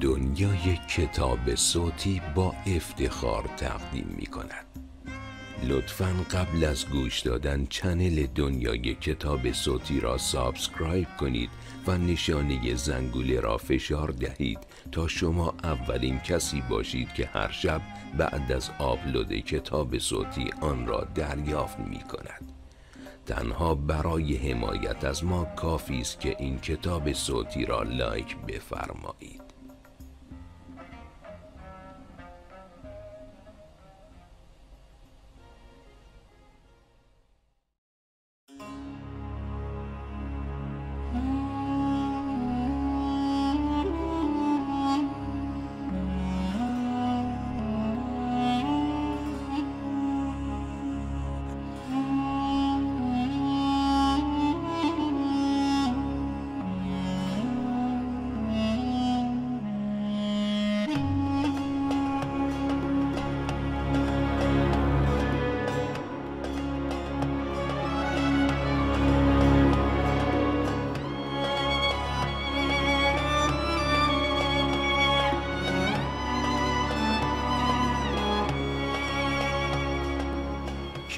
دنیای کتاب صوتی با افتخار تقدیم می کند لطفا قبل از گوش دادن channel دنیای کتاب صوتی را subscribe کنید و نشانه زنگوله را فشار دهید تا شما اولین کسی باشید که هر شب بعد از آپلود کتاب صوتی آن را دریافت می کند تنها برای حمایت از ما کافی است که این کتاب صوتی را لایک بفرمایید.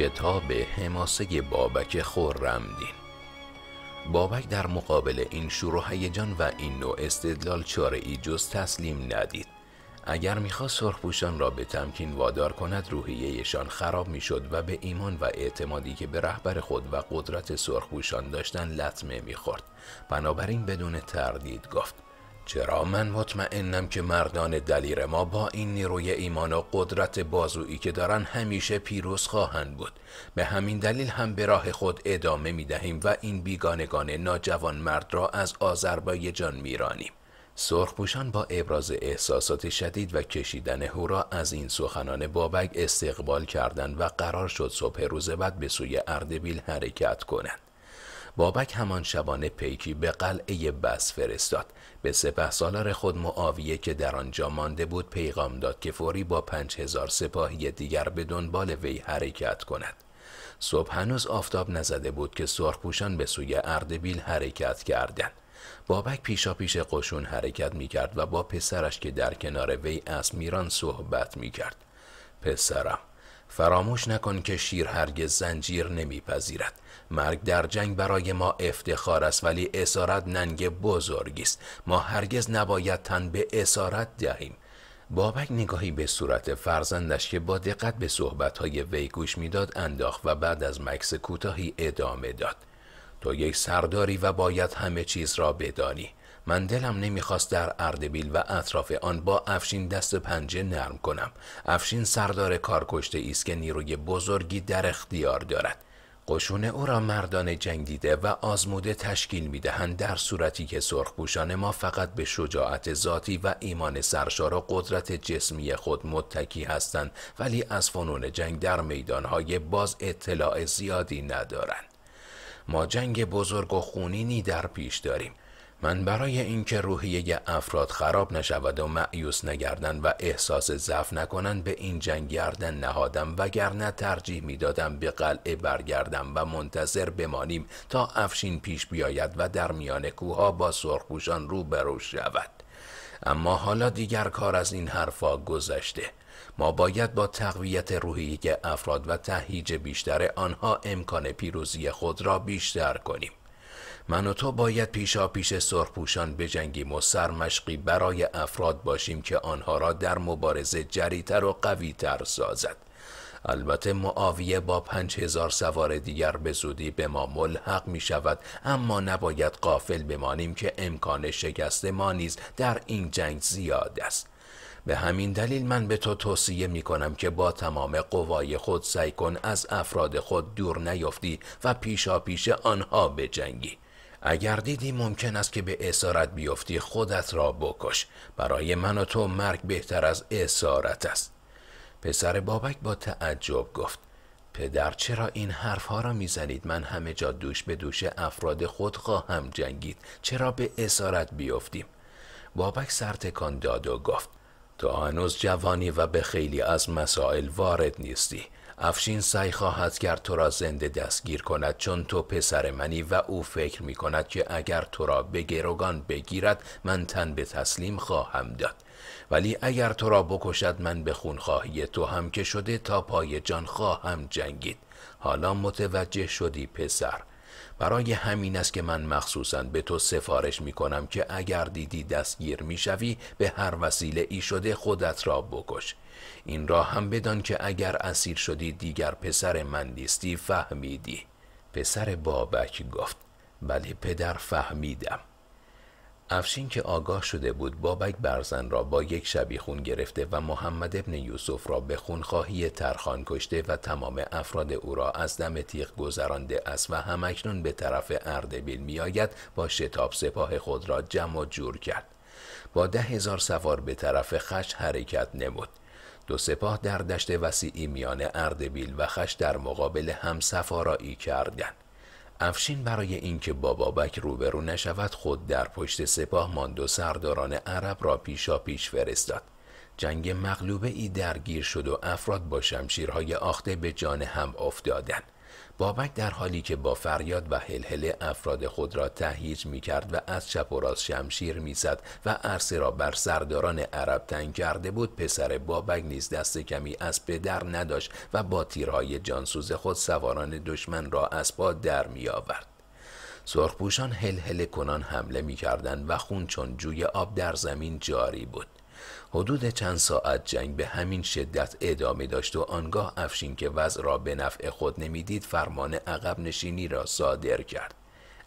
کتاب حماسه بابک خورمدین بابک در مقابل این شروع هیجان و این نوع استدلال چاره ای جز تسلیم ندید. اگر می‌خواست سرخپوشان را به تمکین وادار کند روحیهشان خراب می‌شد و به ایمان و اعتمادی که به رهبر خود و قدرت سرخپوشان داشتن لطمه می‌خورد. بنابراین بدون تردید گفت چرا من مطمئنم که مردان دلیر ما با این نیروی ایمان و قدرت بازویی که دارن همیشه پیروز خواهند بود. به همین دلیل هم به راه خود ادامه می دهیم و این بیگانگان ناجوان مرد را از آذربایجان میرانیم. سرخپوشان با ابراز احساسات شدید و کشیدن هورا از این سخنان بابک استقبال کردند و قرار شد صبح روز بعد به سوی اردبیل حرکت کنند. بابک همان شبانه پیکی به قلعه بس فرستاد. به سپه سالار خود معاویه که در آنجا مانده بود پیغام داد که فوری با پنج هزار سپاهی دیگر به دنبال وی حرکت کند. صبح هنوز آفتاب نزده بود که سرخپوشان به سوی اردبیل حرکت کردند. بابک پیشا پیش قشون حرکت می کرد و با پسرش که در کنار وی از میران صحبت می کرد پسرم فراموش نکن که شیر هرگز زنجیر نمیپذیرد. مرگ در جنگ برای ما افتخار است ولی اسارت ننگ بزرگی است. ما هرگز نباید تن به اسارت دهیم. بابک نگاهی به صورت فرزندش که با دقت به صحبتهای وی گوش می‌داد انداخت و بعد از مکس کوتاهی ادامه داد. تو یک سرداری و باید همه چیز را بدانی. من دلم نمی‌خواست در اردبیل و اطراف آن با افشین دست پنجه نرم کنم. افشین سردار کارکشته است که نیروی بزرگی در اختیار دارد. قشون او را مردان جنگ دیده و آزموده تشکیل می دهند در صورتی که سرخپوشان ما فقط به شجاعت ذاتی و ایمان سرشار و قدرت جسمی خود متکی هستند ولی از فنون جنگ در میدانهای باز اطلاع زیادی ندارند. ما جنگ بزرگ و خونینی در پیش داریم. من برای اینکه روحیه افراد خراب نشود و معیوس نگردند و احساس ضعف نکنند به این جنگ گردن نهادم وگرنه ترجیح می‌دادم به قلعه برگردم و منتظر بمانیم تا افشین پیش بیاید و در میان کوها با سرخپوشان روبرو شود. اما حالا دیگر کار از این حرفا گذشته. ما باید با تقویت روحیه افراد و تهییج بیشتر آنها امکان پیروزی خود را بیشتر کنیم. من و تو باید پیشا پیش سرخپوشان بجنگیم و سرمشقی برای افراد باشیم که آنها را در مبارزه جریتر و قویتر سازد. البته معاویه با پنج هزار سوار دیگر به زودی به ما ملحق می شود اما نباید قافل بمانیم که امکان شکست ما نیز در این جنگ زیاد است. به همین دلیل من به تو توصیه می کنم که با تمام قوای خود سعی کن از افراد خود دور نیفتی و پیشا پیش آنها بجنگی. اگر دیدی ممکن است که به اسارت بیفتی خودت را بکش. برای من و تو مرگ بهتر از اسارت است. پسر بابک با تعجب گفت پدر چرا این حرفها را می‌زنید؟ من همه جا دوش به دوش افراد خود خواهم جنگید. چرا به اسارت بیفتیم؟ بابک سرتکان داد و گفت تو هنوز جوانی و به خیلی از مسائل وارد نیستی. افشین سعی خواهد کرد تو را زنده دستگیر کند چون تو پسر منی و او فکر می کند که اگر تو را به گروگان بگیرد من تن به تسلیم خواهم داد. ولی اگر تو را بکشد من به خونخواهی تو هم که شده تا پای جان خواهم جنگید. حالا متوجه شدی پسر. برای همین است که من مخصوصا به تو سفارش می کنم که اگر دیدی دستگیر می شوی به هر وسیله ای شده خودت را بکش. این را هم بدان که اگر اسیر شدی دیگر پسر من نیستی فهمیدی. پسر بابک گفت بله پدر فهمیدم. افشین که آگاه شده بود بابک برزن را با یک شبیخون گرفته و محمد ابن یوسف را به خونخواهی ترخان کشته و تمام افراد او را از دم تیغ گذرانده است و همکنون به طرف اردبیل میآید با شتاب سپاه خود را جمع و جور کرد. با ده هزار سوار به طرف خش حرکت نمود. دو سپاه در دشت وسیعی میان اردبیل و خش در مقابل هم سفارایی کردند. افشین برای اینکه با بابک روبرو نشود خود در پشت سپاه ماند و سرداران عرب را پیشا پیش فرستاد. جنگ مغلوبه ای درگیر شد و افراد با شمشیرهای آخته به جان هم افتادند. بابک در حالی که با فریاد و هلهله افراد خود را تهییج می کرد و از چپ و راست شمشیر می‌زد و عرصه را بر سرداران عرب تنگ کرده بود پسر بابک نیز دست کمی از پدر نداشت و با تیرهای جانسوز خود سواران دشمن را از پا در می آورد. سرخپوشان هل کنان حمله می کردن و خون چون جوی آب در زمین جاری بود. حدود چند ساعت جنگ به همین شدت ادامه داشت و آنگاه افشین که وضع را به نفع خود نمی‌دید فرمان عقب نشینی را صادر کرد.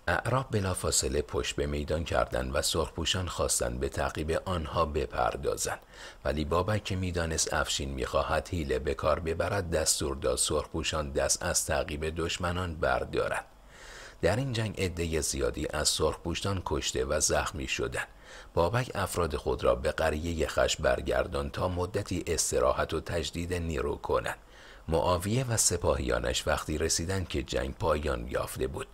اعراب بلافاصله پشت به میدان کردند و سرخپوشان خواستند به تعقیب آنها بپردازند. ولی بابک که می‌دانست افشین می‌خواهد حیله به کار ببرد دستور داد سرخپوشان دست از تعقیب دشمنان بردارند. در این جنگ عده زیادی از سرخپوشان کشته و زخمی شدند. بابک افراد خود را به قریه خش برگردان تا مدتی استراحت و تجدید نیرو کنند. معاویه و سپاهیانش وقتی رسیدند که جنگ پایان یافته بود.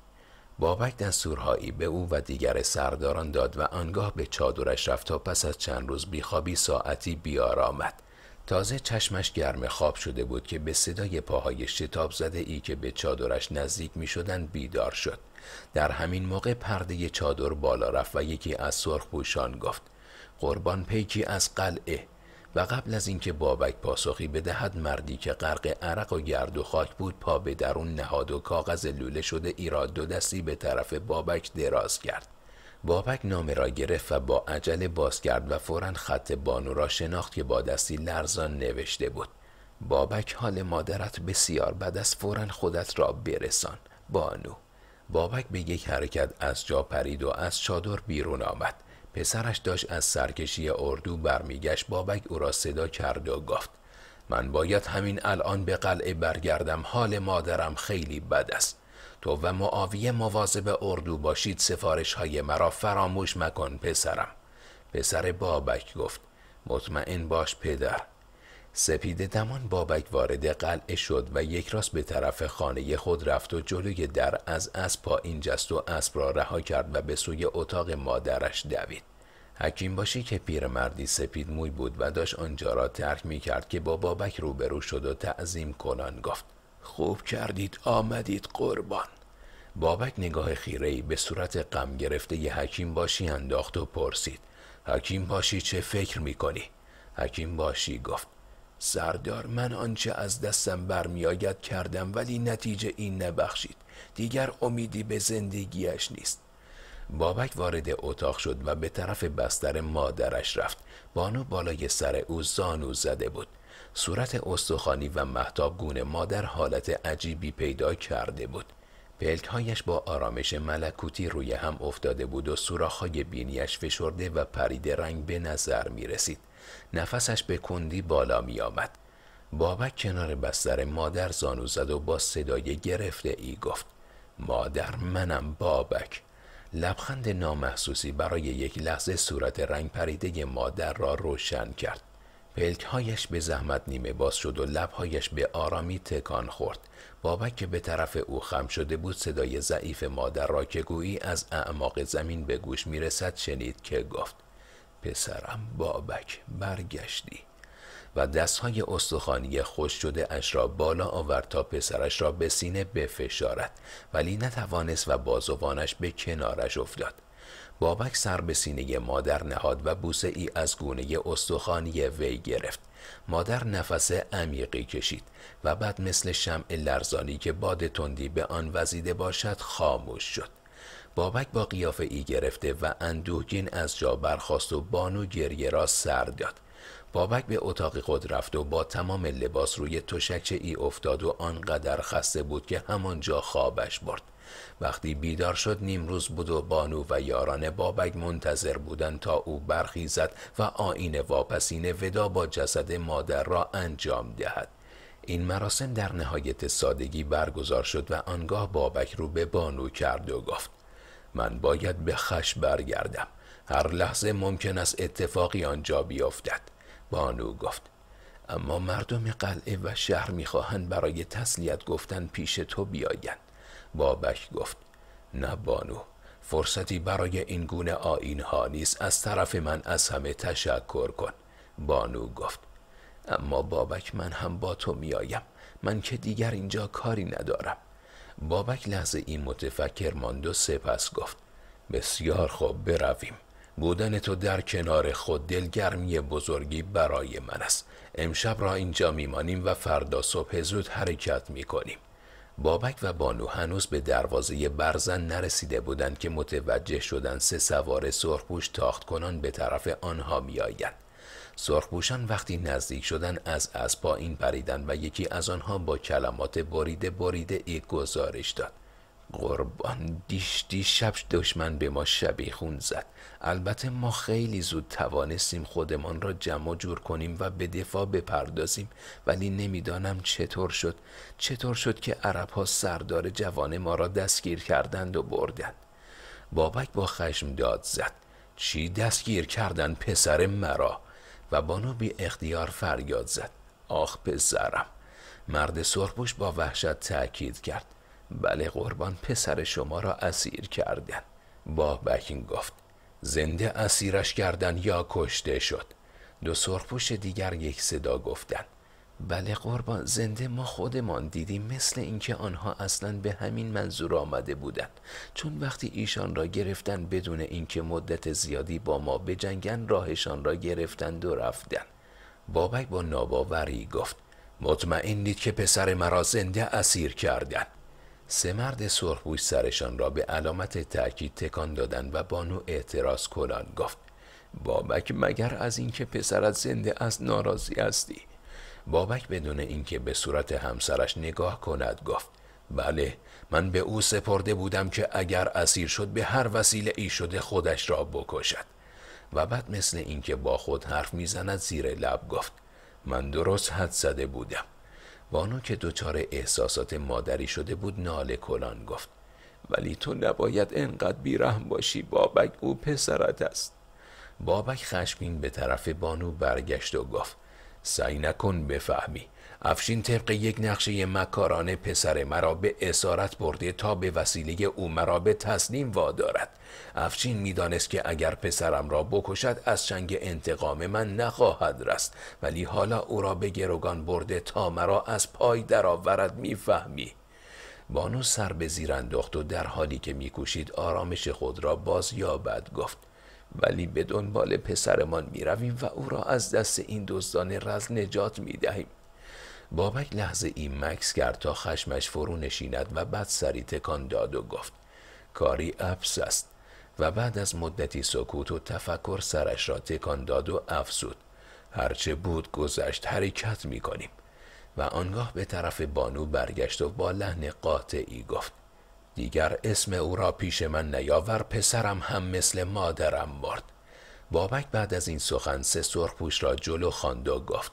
بابک دستورهایی به او و دیگر سرداران داد و آنگاه به چادرش رفت تا پس از چند روز بیخوابی ساعتی بیار آمد تازه چشمش گرم خواب شده بود که به صدای پاهای شتاب زده ای که به چادرش نزدیک می شدن بیدار شد. در همین موقع پرده چادر بالا رفت و یکی از سرخ پوشان گفت قربان پیکی از قلعه. و قبل از اینکه بابک پاسخی بدهد مردی که غرق عرق و گرد و خاک بود پا به درون نهاد و کاغذ لوله شده ای را دو دستی به طرف بابک دراز کرد. بابک نامه را گرفت و با عجله باز کرد و فورا خط بانو را شناخت که با دستی لرزان نوشته بود. بابک حال مادرت بسیار بد است فورا خودت را برسان. بانو. بابک به یک حرکت از جا پرید و از چادر بیرون آمد. پسرش داشت از سرکشی اردو برمیگشت. بابک او را صدا کرد و گفت من باید همین الان به قلعه برگردم. حال مادرم خیلی بد است. تو و معاویه مواظب اردو باشید سفارش های مرا فراموش مکن پسرم. پسر بابک گفت مطمئن باش پدر. سپید دمان بابک وارد قلعه شد و یک راست به طرف خانه خود رفت و جلوی در از اسب پایین جست و اسب را رها کرد و به سوی اتاق مادرش دوید. حکیم باشی که پیرمردی سپید موی بود و داشت آنجا را ترک می کرد که با بابک روبرو شد و تعظیم کنان گفت. خوب کردید آمدید قربان. بابک نگاه خیرهی به صورت غم گرفته ی حکیم باشی انداخت و پرسید. حکیم باشی چه فکر می کنی؟ حکیم باشی گفت. سردار من آنچه از دستم برمیآید کردم ولی نتیجه این نبخشید. دیگر امیدی به زندگیش نیست. بابک وارد اتاق شد و به طرف بستر مادرش رفت. بانو بالای سر او زانو زده بود. صورت استخوانی و محتاب گونه مادر حالت عجیبی پیدا کرده بود. پلکهایش با آرامش ملکوتی روی هم افتاده بود و سوراخهای بینیش فشرده و پرید رنگ به نظر می رسید نفسش به کندی بالا می آمد بابک کنار بستر مادر زانو زد و با صدای گرفته ای گفت مادر منم بابک. لبخند نامحسوسی برای یک لحظه صورت رنگ پریده مادر را روشن کرد. پلکهایش به زحمت نیمه باز شد و لبهایش به آرامی تکان خورد. بابک که به طرف او خم شده بود صدای ضعیف مادر را که گویی از اعماق زمین به گوش می‌رسد شنید که گفت پسرم بابک برگشتی. و دستهای استخوانی خوش شده اش را بالا آورد تا پسرش را به سینه بفشارد. ولی نتوانست و بازوانش به کنارش افتاد. بابک سر به سینه مادر نهاد و بوسه ای از گونه استخوانی وی گرفت. مادر نفس عمیقی کشید و بعد مثل شمع لرزانی که باد تندی به آن وزیده باشد خاموش شد. بابک با قیافه ای گرفته و اندوهگین از جا برخواست و بانو گریه را سر داد. بابک به اتاق خود رفت و با تمام لباس روی تشکچه ای افتاد و آنقدر خسته بود که همانجا خوابش برد. وقتی بیدار شد نیمروز بود و بانو و یاران بابک منتظر بودند تا او برخیزد و آین واپسین ودا با جسد مادر را انجام دهد. این مراسم در نهایت سادگی برگزار شد و آنگاه بابک رو به بانو کرد و گفت من باید به خش برگردم. هر لحظه ممکن است اتفاقی آنجا بیفتد. بانو گفت اما مردم قلعه و شهر می‌خواهند برای تسلیت گفتن پیش تو بیایند. بابک گفت نه بانو فرصتی برای این گونه آین ها نیست از طرف من از همه تشکر کن. بانو گفت اما بابک من هم با تو میآیم من که دیگر اینجا کاری ندارم. بابک لحظه این متفکر ماند و سپس گفت بسیار خوب برویم. بودن تو در کنار خود دلگرمی بزرگی برای من است. امشب را اینجا میمانیم و فردا صبح زود حرکت می‌کنیم. بابک و بانو هنوز به دروازه برزن نرسیده بودند که متوجه شدند سه سوار سرخپوش تاخت کنان به طرف آنها میآیند. سرخپوشان وقتی نزدیک شدن از از پایین پریدن و یکی از آنها با کلمات بریده بریده ای گزارش داد. قربان دیش دیشب دشمن به ما شبیخون زد. البته ما خیلی زود توانستیم خودمان را جمع جور کنیم و به دفاع بپردازیم ولی نمی‌دانم چطور شد. چطور شد که عرب ها سردار جوان ما را دستگیر کردند و بردند. بابک با خشم داد زد. چی دستگیر کردن پسر مرا؟ و بانو بی اختیار فریاد زد. آخ پسرم. مرد سرخپوش با وحشت تأکید کرد. بله قربان پسر شما را اسیر کردن. بابک گفت زنده اسیرش کردن یا کشته شد؟ دو سرخپوش دیگر یک صدا گفتند بله قربان زنده ما خودمان دیدیم مثل اینکه آنها اصلا به همین منظور آمده بودند. چون وقتی ایشان را گرفتن بدون اینکه مدت زیادی با ما بجنگن راهشان را گرفتند و رفتن بابک با ناباوری گفت مطمئنید که پسر مرا زنده اسیر کردند. سه مرد سرخپوش سرشان را به علامت تأکید تکان دادند و بانو اعتراض کنان گفت بابک مگر از اینکه پسرت زنده از ناراضی هستی؟ بابک بدون اینکه به صورت همسرش نگاه کند گفت بله من به او سپرده بودم که اگر اسیر شد به هر وسیله ای شده خودش را بکشد. و بعد مثل اینکه با خود حرف می‌زند زیر لب گفت من درست حد زده بودم. بانو که دچار احساسات مادری شده بود ناله کلان گفت ولی تو نباید انقدر بیرحم باشی بابک او پسرت است. بابک خشمین به طرف بانو برگشت و گفت سعی نکن بفهمی افشین طبق یک نقشه مکارانه پسر مرا به اسارت برده تا به وسیله او مرا به تسلیم وادارد. افشین می‌دانست که اگر پسرم را بکشد از چنگ انتقام من نخواهد رست. ولی حالا او را به گروگان برده تا مرا از پای درآورد می‌فهمی. بانو سر به زیر انداخت و در حالی که میکوشید آرامش خود را باز یابد گفت. ولی به دنبال پسرمان می رویم و او را از دست این دزدان رز نجات می دهیم. بابک لحظه این مکس کرد تا خشمش فرو نشیند و بعد سری تکان داد و گفت کاری ابس است. و بعد از مدتی سکوت و تفکر سرش را تکان داد و افزود هرچه بود گذشت حرکت می کنیم و آنگاه به طرف بانو برگشت و با لحن قاطعی گفت دیگر اسم او را پیش من نیاور پسرم هم مثل مادرم مرد. بابک بعد از این سخن سه سرخپوش را جلو خواند و گفت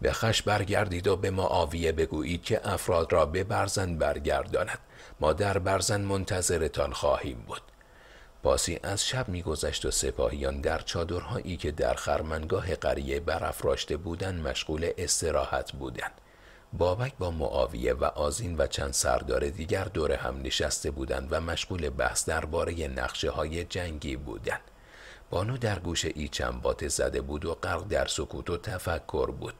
به خش برگردید و به معاویه بگویید که افراد را به برزن برگرداند. ما در برزن منتظرتان خواهیم بود. پاسی از شب میگذشت و سپاهیان در چادرهایی که در خرمنگاه قریه برافراشته بودند مشغول استراحت بودند. بابک با معاویه و آزین و چند سردار دیگر دور هم نشسته بودند و مشغول بحث درباره نقشه های جنگی بودند. بانو در گوش ای چنبات زده بود و غرق در سکوت و تفکر بود.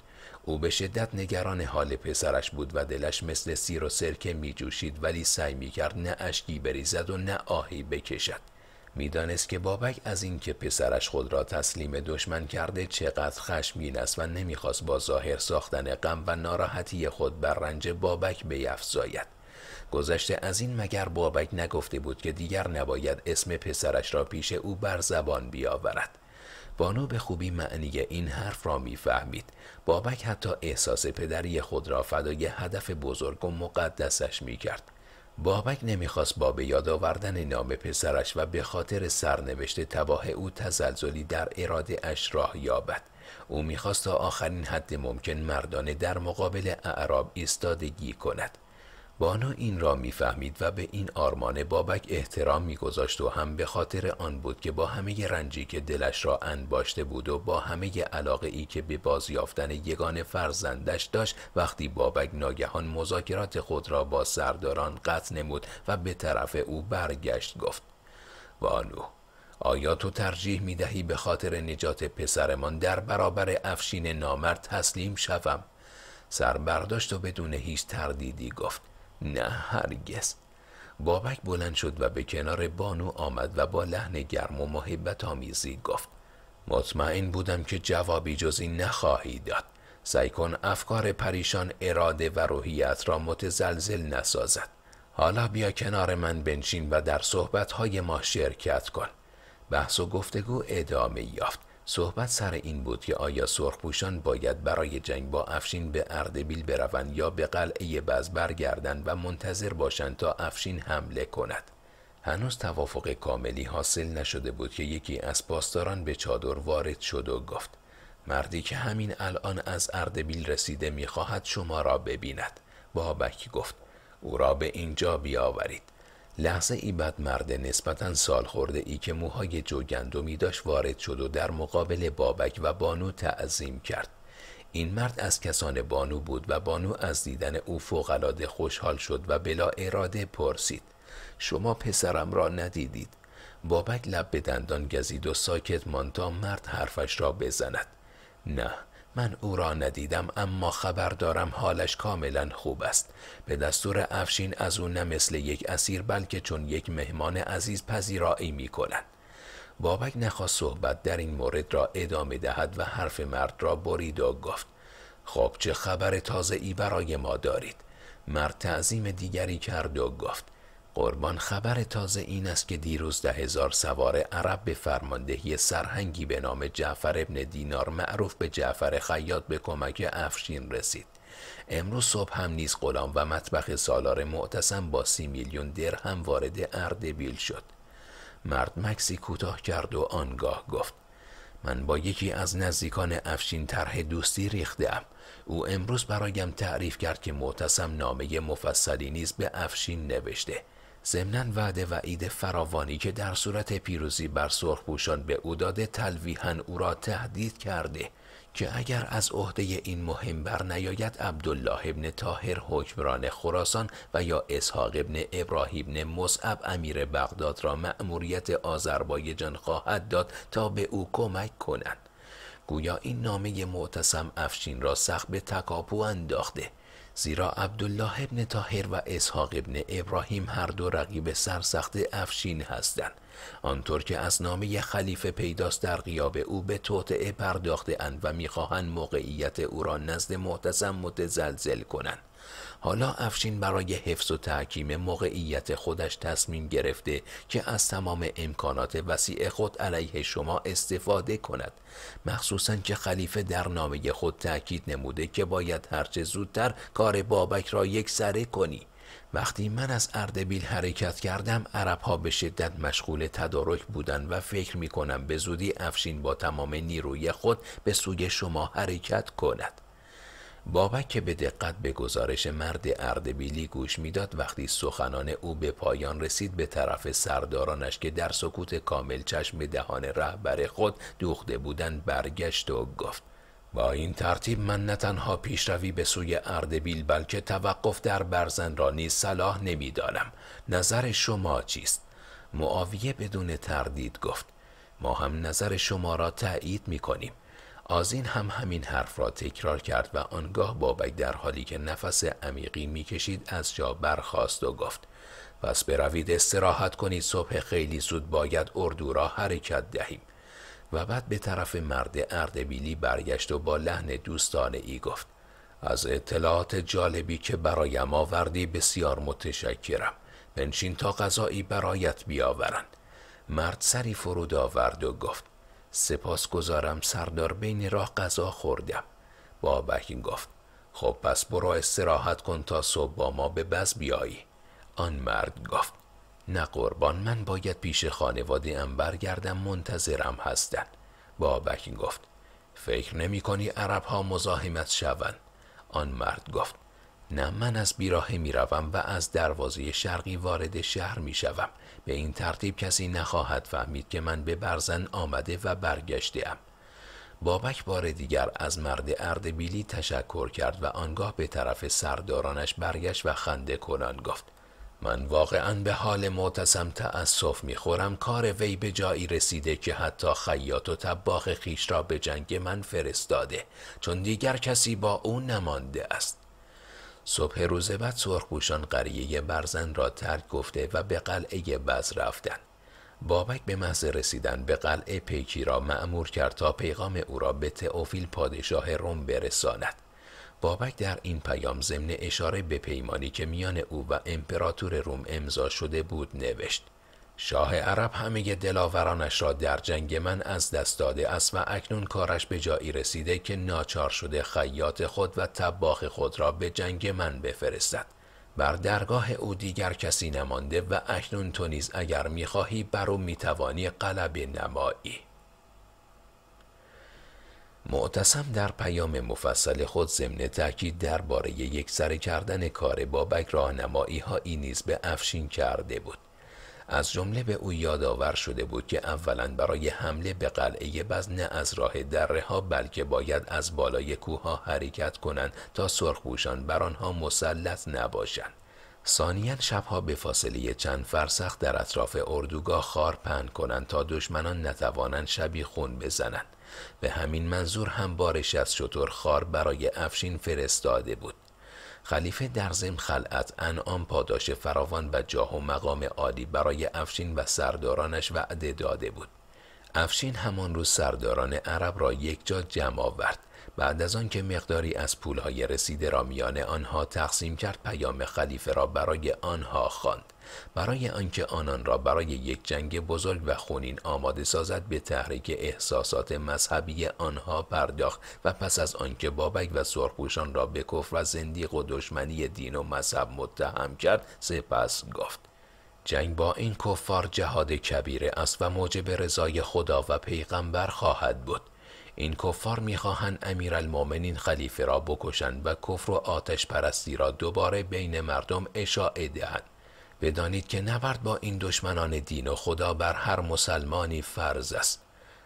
او به شدت نگران حال پسرش بود و دلش مثل سیر و سرکه می جوشید ولی سعی می کرد نه اشکی بریزد و نه آهی بکشد. می‌دانست که بابک از اینکه پسرش خود را تسلیم دشمن کرده چقدر خشمگین است و نمی‌خواست با ظاهر ساختن غم و ناراحتی خود بر رنج بابک بیفزاید. گذشته از این مگر بابک نگفته بود که دیگر نباید اسم پسرش را پیش او بر زبان بیاورد. بانو به خوبی معنی این حرف را می‌فهمید. بابک حتی احساس پدری خود را فدای هدف بزرگ و مقدسش می‌کرد. بابک نمی‌خواست با به یاد آوردن نام پسرش و به خاطر سرنوشت تباه او تزلزلی در اراده اش راه یابد. او می‌خواست تا آخرین حد ممکن مردانه در مقابل اعراب ایستادگی کند. بانو این را می‌فهمید و به این آرمان بابک احترام میگذاشت و هم به خاطر آن بود که با همه رنجی که دلش را انباشته بود و با همه علاقه ای که به بازیافتن یگان فرزندش داشت وقتی بابک ناگهان مذاکرات خود را با سرداران قطع نمود و به طرف او برگشت گفت بانو آیا تو ترجیح می دهی به خاطر نجات پسرمان در برابر افشین نامرد تسلیم شوم؟ سر برداشت و بدون هیچ تردیدی گفت نه هرگز. بابک بلند شد و به کنار بانو آمد و با لحن گرم و محبت آمیزی گفت مطمئن بودم که جوابی جز این نخواهی داد. سعی کن افکار پریشان اراده و روحیت را متزلزل نسازد. حالا بیا کنار من بنشین و در صحبتهای ما شرکت کن. بحث و گفتگو ادامه یافت. صحبت سر این بود که آیا سرخپوشان باید برای جنگ با افشین به اردبیل بروند یا به قلعه بز برگردند و منتظر باشند تا افشین حمله کند. هنوز توافق کاملی حاصل نشده بود که یکی از پاسداران به چادر وارد شد و گفت مردی که همین الان از اردبیل رسیده می‌خواهد شما را ببیند. بابک گفت او را به اینجا بیاورید. لحظه ای بعد مرد نسبتا سال خورده ای که موهای جو گندمی داشت وارد شد و در مقابل بابک و بانو تعظیم کرد. این مرد از کسان بانو بود و بانو از دیدن او فوقالعاده خوشحال شد و بلا اراده پرسید شما پسرم را ندیدید؟ بابک لب به دندان گزید و ساکت ماند تا مرد حرفش را بزند. نه من او را ندیدم اما خبر دارم حالش کاملا خوب است. به دستور افشین از او نه مثل یک اسیر بلکه چون یک مهمان عزیز پذیرایی می کند بابک نخواست صحبت در این مورد را ادامه دهد و حرف مرد را برید و گفت خب چه خبر تازه ای برای ما دارید؟ مرد تعظیم دیگری کرد و گفت قربان خبر تازه این است که دیروز ده هزار سوار عرب به فرماندهی سرهنگی به نام جعفر ابن دینار معروف به جعفر خیاط به کمک افشین رسید. امروز صبح هم نیز غلام و مطبخ سالار معتصم با سی میلیون درهم وارد اردبیل شد. مرد مکسی کوتاه کرد و آنگاه گفت من با یکی از نزدیکان افشین طرح دوستی ریختم او امروز برایم تعریف کرد که معتصم نامه مفصلی نیز به افشین نوشته. ضمنا وعده و عید فراوانی که در صورت پیروزی بر سرخپوشان به او داده تلویحا او را تهدید کرده که اگر از عهده این مهم بر نیاید عبدالله ابن تاهر حکمران خراسان و یا اسحاق ابن ابراهیم ابن مصعب امیر بغداد را مأموریت آذربایجان خواهد داد تا به او کمک کنند. گویا این نامه معتصم افشین را سخت به تکاپو انداخته. زیرا عبدالله ابن تاهر و اسحاق ابن ابراهیم هر دو رقیب سرسخت افشین هستند. آنطور که از نامه خلیفه پیداست در غیاب او به توطعه پرداخته اند و می‌خواهند موقعیت او را نزد معتصم متزلزل کنند. حالا افشین برای حفظ و تحکیم موقعیت خودش تصمیم گرفته که از تمام امکانات وسیع خود علیه شما استفاده کند. مخصوصا که خلیفه در نامه خود تاکید نموده که باید هرچه زودتر کار بابک را یک سره کنی. وقتی من از اردبیل حرکت کردم عرب ها به شدت مشغول تدارک بودند و فکر می کنم به زودی افشین با تمام نیروی خود به سوی شما حرکت کند. بابک که به دقت به گزارش مرد اردبیلی گوش می‌داد وقتی سخنان او به پایان رسید به طرف سردارانش که در سکوت کامل چشم دهان رهبر خود دوخته بودند برگشت و گفت با این ترتیب من نه تنها پیشروی به سوی اردبیل بلکه توقف در برزن را نیز صلاح نمی‌دانم. نظر شما چیست? معاویه بدون تردید گفت ما هم نظر شما را تایید می کنیم آزین هم همین حرف را تکرار کرد و آنگاه بابک در حالی که نفس عمیقی می‌کشید از جا برخاست و گفت پس بروید استراحت کنید صبح خیلی زود باید اردو را حرکت دهیم. و بعد به طرف مرد اردبیلی برگشت و با لحن دوستانه ای گفت از اطلاعات جالبی که برایم آوردی بسیار متشکرم. بنشین تا غذایی برایت بیاورند. مرد سری فرود آورد و گفت سپاس گذارم سردار بین راه غذا خوردم. بابک گفت خب پس برو استراحت کن تا صبح با ما به بز بیایی. آن مرد گفت نه قربان من باید پیش خانواده ام برگردم منتظرم هستند بابک گفت فکر نمی کنی عرب ها مزاحمت شوند؟ آن مرد گفت نه من از بیراهه می روم و از دروازه شرقی وارد شهر می شوم. به این ترتیب کسی نخواهد فهمید که من به برزن آمده و برگشتم بابک بار دیگر از مرد اردبیلی تشکر کرد و آنگاه به طرف سردارانش برگشت و خنده کنان گفت من واقعا به حال معتصم تأسف می‌خورم. کار وی به جایی رسیده که حتی خیاط و طباخ خیش را به جنگ من فرستاده چون دیگر کسی با او نمانده است. صبح روز بعد سرخپوشان قریه برزن را ترک گفته و به قلعه بز رفتند بابک به محض رسیدن به قلعه پیکی را معمور کرد تا پیغام او را به تئوفیل پادشاه روم برساند. بابک در این پیام ضمن اشاره به پیمانی که میان او و امپراتور روم امضا شده بود نوشت. شاه عرب همه دلاورانش را در جنگ من از دست داده است و اکنون کارش به جایی رسیده که ناچار شده خیاط خود و طباخ خود را به جنگ من بفرستد. بر درگاه او دیگر کسی نمانده و اکنون تو نیز اگر می‌خواهی بر او می‌توانی غلبه نمایی. معتصم در پیام مفصل خود ضمن تاکید درباره یک سر کردن کار بابک راهنمایی هایی نیز به افشین کرده بود. از جمله به او یادآور شده بود که اولا برای حمله به قلعه بز نه از راه دره ها بلکه باید از بالای کوه ها حرکت کنند تا سرخپوشان بر آنها مسلط نباشند. ثانیا شبها به فاصله چند فرسخ در اطراف اردوگاه خار پهن کنند تا دشمنان نتوانند شبی خون بزنند. به همین منظور هم بارش از شطور خار برای افشین فرستاده بود. خلیفه در زم خلعت انعام پاداش فراوان و جاه و مقام عالی برای افشین و سردارانش وعده داده بود. افشین همان روز سرداران عرب را یک جا جمع آورد. بعد از آن که مقداری از پولهای رسیده را میان آنها تقسیم کرد پیام خلیفه را برای آنها خواند. برای آنکه آنان را برای یک جنگ بزرگ و خونین آماده سازد به تحریک احساسات مذهبی آنها پرداخت و پس از آنکه بابک و سرخپوشان را به کفر و زندیق و دشمنی دین و مذهب متهم کرد سپس گفت جنگ با این کفار جهاد کبیره است و موجب رضای خدا و پیغمبر خواهد بود. این کفار می‌خواهند امیرالمؤمنین خلیفه را بکشند و کفر و آتش پرستی را دوباره بین مردم اشاعه دهند. بدانید که نبرد با این دشمنان دین و خدا بر هر مسلمانی فرض است.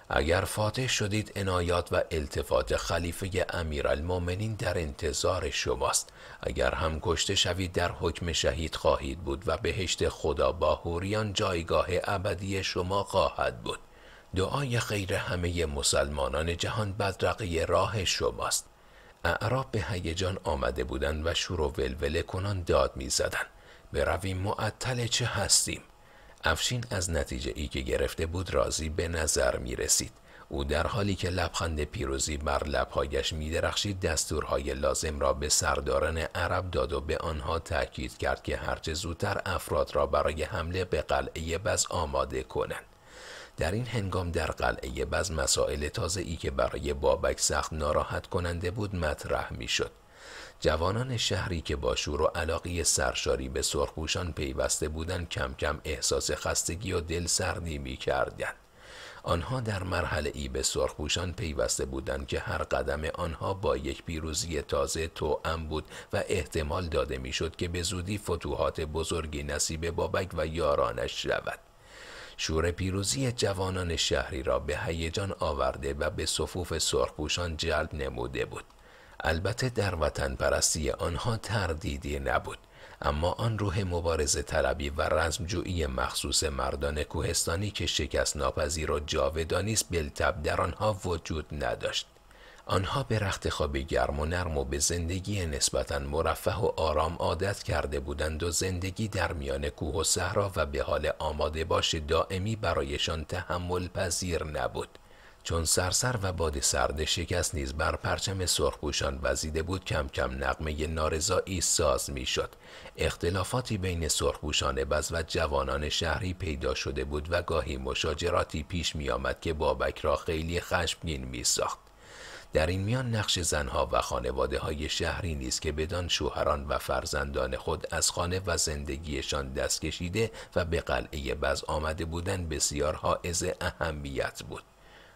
اگر فاتح شدید عنایات و التفات خلیفه امیرالمؤمنین در انتظار شماست. اگر هم کشته شوید در حکم شهید خواهید بود و بهشت خدا با حوریان جایگاه ابدی شما خواهد بود. دعای خیر همه مسلمانان جهان بدرقه راه شماست اعراب به هیجان آمده بودند و شور و ولوله کنان داد می‌زدند برویم معطل چه هستیم؟ افشین از نتیجه ای که گرفته بود راضی به نظر می رسید او در حالی که لبخند پیروزی بر لبهایش می درخشید دستورهای لازم را به سرداران عرب داد و به آنها تأکید کرد که هرچه زودتر افراد را برای حمله به قلعه بز آماده کنند. در این هنگام در قلعه بز مسائل تازه ای که برای بابک سخت ناراحت کننده بود مطرح می شد جوانان شهری که با شور و علاقی سرشاری به سرخپوشان پیوسته بودند کم کم احساس خستگی و دل سردی می کردن. آنها در مرحله ای به سرخپوشان پیوسته بودند که هر قدم آنها با یک پیروزی تازه توأم بود و احتمال داده می‌شد که به زودی فتوحات بزرگی نصیب بابک و یارانش شود شور پیروزی جوانان شهری را به هیجان آورده و به صفوف سرخپوشان جلب نموده بود. البته در وطن پرستی آنها تردیدی نبود اما آن روح مبارزه طلبی و رزمجویی مخصوص مردان کوهستانی که شکست ناپذیر و جاودانی است بلتب در آنها وجود نداشت. آنها به رخت خواب گرم و نرم و به زندگی نسبتا مرفه و آرام عادت کرده بودند و زندگی در میان کوه و صحرا و به حال آماده باش دائمی برایشان تحمل پذیر نبود. چون سرسر و باد سرد شکست نیز بر پرچم سرخپوشان وزیده بود کم کم نقمه نارضایی ساز می‌شد. اختلافاتی بین سرخپوشان بز و جوانان شهری پیدا شده بود و گاهی مشاجراتی پیش می آمد که بابک را خیلی خشمگین می ساخت در این میان نقش زنها و خانواده های شهری نیست که بدان شوهران و فرزندان خود از خانه و زندگیشان دست کشیده و به قلعه بز آمده بودن بسیار حائز اهمیت بود.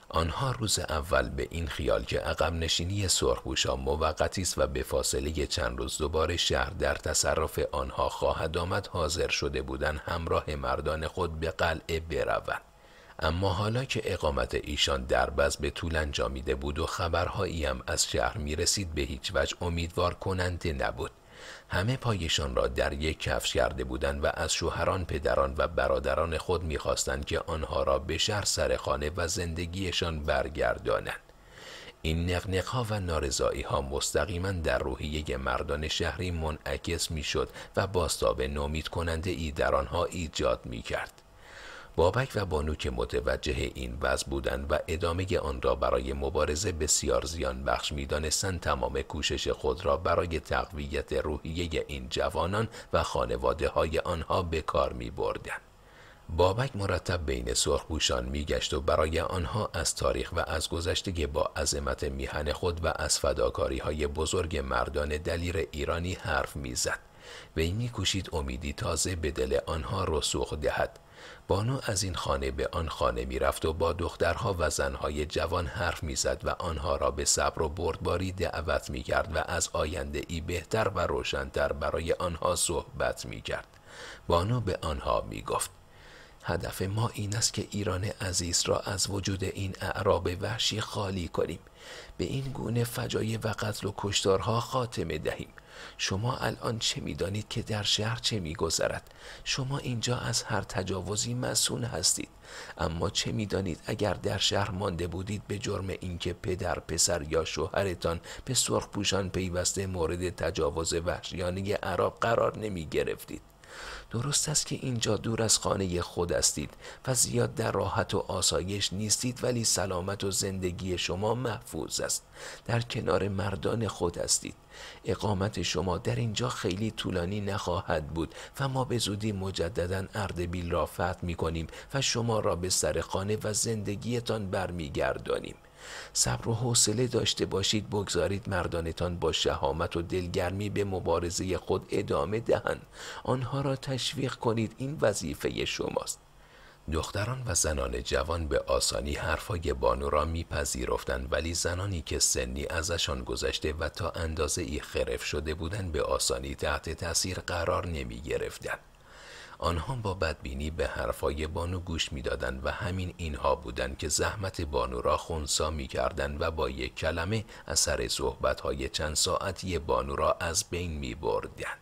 آنها روز اول به این خیال که عقب نشینی سرخپوشان موقتی است و به فاصله چند روز دوباره شهر در تصرف آنها خواهد آمد حاضر شده بودند همراه مردان خود به قلعه بروند. اما حالا که اقامت ایشان در بز به طول انجامیده بود و خبرهایی هم از شهر می رسید به هیچ وجه امیدوار کننده نبود همه پایشان را در یک کفش کرده بودند و از شوهران پدران و برادران خود می‌خواستند که آنها را به شهر سر خانه و زندگیشان برگردانند این نقنق ها و نارضایی ها مستقیما در روحیه مردان شهری منعکس می‌شد و باستاب نومید کننده ای در آنها ایجاد می کرد. بابک و بانو که متوجه این وضع بودند و ادامه آن را برای مبارزه بسیار زیان بخش می دانستند تمام کوشش خود را برای تقویت روحیه این جوانان و خانواده های آنها به کار می بردن. بابک مرتب بین سرخپوشان میگشت و برای آنها از تاریخ و از گذشته با عظمت میهن خود و از فداکاری های بزرگ مردان دلیر ایرانی حرف می‌زد وی میکوشید امیدی تازه به دل آنها رسوخ دهد بانو از این خانه به آن خانه می رفت و با دخترها و زنهای جوان حرف می‌زد و آنها را به صبر و بردباری دعوت می کرد و از آینده ای بهتر و روشنتر برای آنها صحبت می کرد. بانو به آنها می گفت هدف ما این است که ایران عزیز را از وجود این اعراب وحشی خالی کنیم به این گونه فجایع و قتل و کشتارها خاتمه دهیم شما الان چه می‌دانید که در شهر چه میگذرد؟ شما اینجا از هر تجاوزی مسئول هستید. اما چه می‌دانید اگر در شهر مانده بودید به جرم اینکه پدر پسر یا شوهرتان به سرخپوشان پیوسته مورد تجاوز وحشیانه عرب قرار نمی گرفتید درست است که اینجا دور از خانه خود هستید و زیاد در راحت و آسایش نیستید ولی سلامت و زندگی شما محفوظ است. در کنار مردان خود هستید. اقامت شما در اینجا خیلی طولانی نخواهد بود و ما به زودی مجددا اردبیل را فتح می کنیم و شما را به سر خانه و زندگیتان برمیگردانیم. صبر و حوصله داشته باشید بگذارید مردانتان با شهامت و دلگرمی به مبارزه خود ادامه دهند آنها را تشویق کنید این وظیفه شماست دختران و زنان جوان به آسانی حرفای بانو را میپذیرفتند ولی زنانی که سنی ازشان گذشته و تا اندازه ای خرف شده بودند به آسانی تحت تاثیر قرار نمی گرفتند. آنها با بدبینی به حرفای بانو گوش می‌دادند و همین اینها بودند که زحمت بانو را خونسا می‌کردند و با یک کلمه اثر صحبتهای چند ساعتی بانو را از بین می بردن.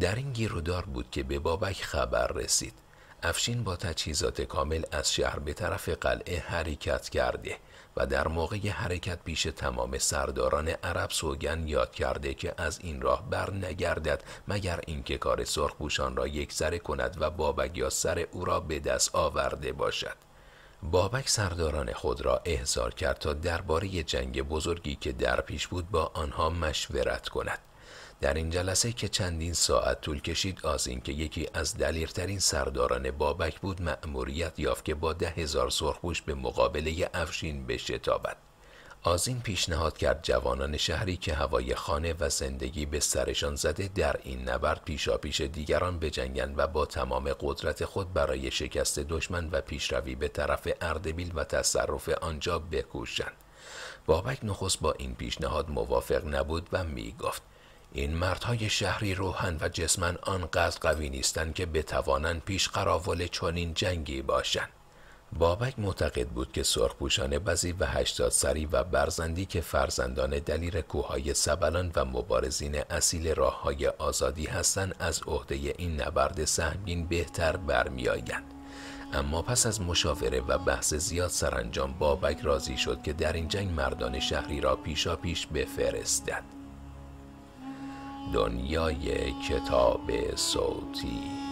در این گیرودار بود که به بابک خبر رسید افشین با تجهیزات کامل از شهر به طرف قلعه حرکت کرده و در موقع حرکت پیش تمام سرداران عرب سوگن یاد کرده که از این راه بر نگردد مگر اینکه کار سرخپوشان را یک سره کند و بابک یا سر او را به دست آورده باشد. بابک سرداران خود را احضار کرد تا درباره جنگ بزرگی که در پیش بود با آنها مشورت کند. در این جلسه که چندین ساعت طول کشید از اینکه یکی از دلیرترین سرداران بابک بود مأموریت یافت که با ده هزار سرخپوش به مقابله افشین بشتابد. آزین پیشنهاد کرد جوانان شهری که هوای خانه و زندگی به سرشان زده در این نبرد پیشا پیش دیگران بجنگند و با تمام قدرت خود برای شکست دشمن و پیشروی به طرف اردبیل و تصرف آنجا بکوشند. بابک نخست با این پیشنهاد موافق نبود و می گفت این مردهای شهری روحن و جسمن آنقدر قوی نیستند که بتوانند پیش قراول چنین جنگی باشند. بابک معتقد بود که سرخپوشان بزی و هشتاد سری و برزندی که فرزندان دلیر کوههای سبلان و مبارزین اصیل راه های آزادی هستند از عهده این نبرد سهمگین بهتر برمیآیند. اما پس از مشاوره و بحث زیاد سرانجام بابک راضی شد که در این جنگ مردان شهری را پیشا پیش بفرستد. دنیای کتاب صوتی.